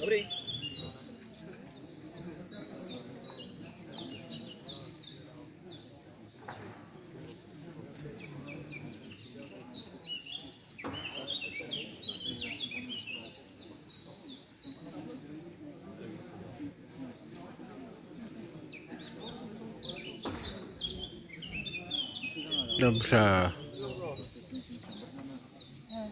Dobry. Dobrze. 응.